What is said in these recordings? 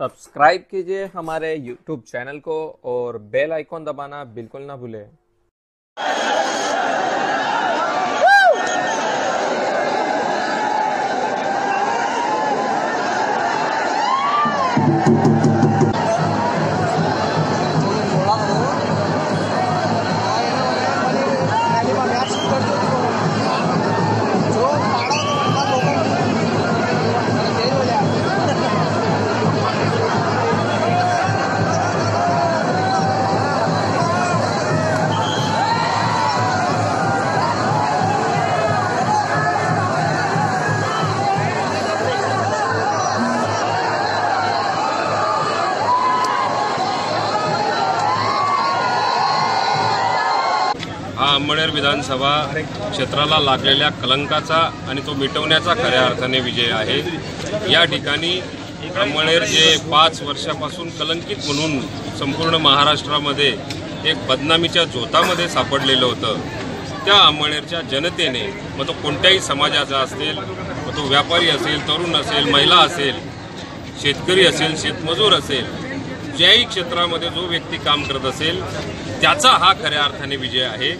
Subscribe कीजिए हमारे YouTube channel को और बेल आइकॉन दबाना बिल्कुल ना भूलें। हा अंमळनेर विधानसभा क्षेत्राला लागलेल्या कलंकाचा आणि तो मिटवण्याचा खऱ्या अर्थाने विजय आहे. या ठिकाणी अंमळनेर जे पाच वर्षापासून कलंकित म्हणून संपूर्ण महाराष्ट्रामध्ये एक बदनामीच्या झोतामध्ये सापडलेलं होतं. त्या अंमळनेरच्या जनतेने मग तो कोणत्याही समाजाचा असेल मग तो व्यापारी असेल तरुण असेल महिला असेल शेतकरी असेल शेतमजूर असेल ज्याही क्षेत्रामध्ये जो व्यक्ती काम करत असेल त्याचा हा खऱ्या अर्थाने विजय आहे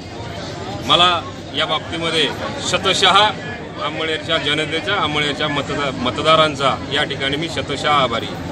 मला या बाबतीमध्ये शतशः आंबळेच्या जनतेच्या आंबळेच्या मतदार मतदारांचा या ठिकाणी मी शतशः आभारी आहे.